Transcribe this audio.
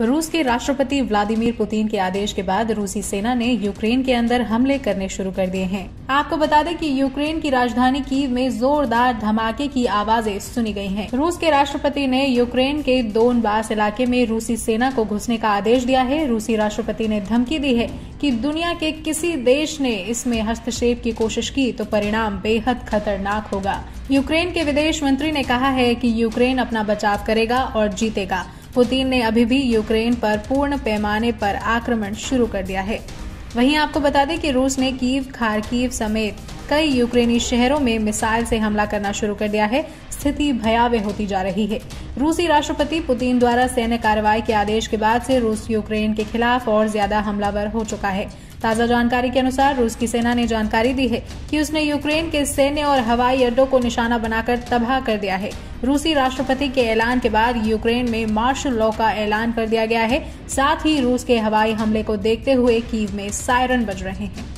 रूस के राष्ट्रपति व्लादिमीर पुतिन के आदेश के बाद रूसी सेना ने यूक्रेन के अंदर हमले करने शुरू कर दिए हैं। आपको बता दें कि यूक्रेन की राजधानी कीव में जोरदार धमाके की आवाज़ें सुनी गई हैं। रूस के राष्ट्रपति ने यूक्रेन के दोनबास इलाके में रूसी सेना को घुसने का आदेश दिया है। रूसी राष्ट्रपति ने धमकी दी है कि दुनिया के किसी देश ने इसमें हस्तक्षेप की कोशिश की तो परिणाम बेहद खतरनाक होगा। यूक्रेन के विदेश मंत्री ने कहा है कि यूक्रेन अपना बचाव करेगा और जीतेगा। पुतिन ने अभी भी यूक्रेन पर पूर्ण पैमाने पर आक्रमण शुरू कर दिया है। वहीं आपको बता दें कि रूस ने कीव, खारकीव समेत कई यूक्रेनी शहरों में मिसाइल से हमला करना शुरू कर दिया है। स्थिति भयावह होती जा रही है। रूसी राष्ट्रपति पुतिन द्वारा सैन्य कार्रवाई के आदेश के बाद से रूस यूक्रेन के खिलाफ और ज़्यादा हमलावर हो चुका है। ताज़ा जानकारी के अनुसार रूस की सेना ने जानकारी दी है कि उसने यूक्रेन के सैन्य और हवाई अड्डों को निशाना बनाकर तबाह कर दिया है। रूसी राष्ट्रपति के ऐलान के बाद यूक्रेन में मार्शल लॉ का ऐलान कर दिया गया है। साथ ही रूस के हवाई हमले को देखते हुए कीव में सायरन बज रहे हैं।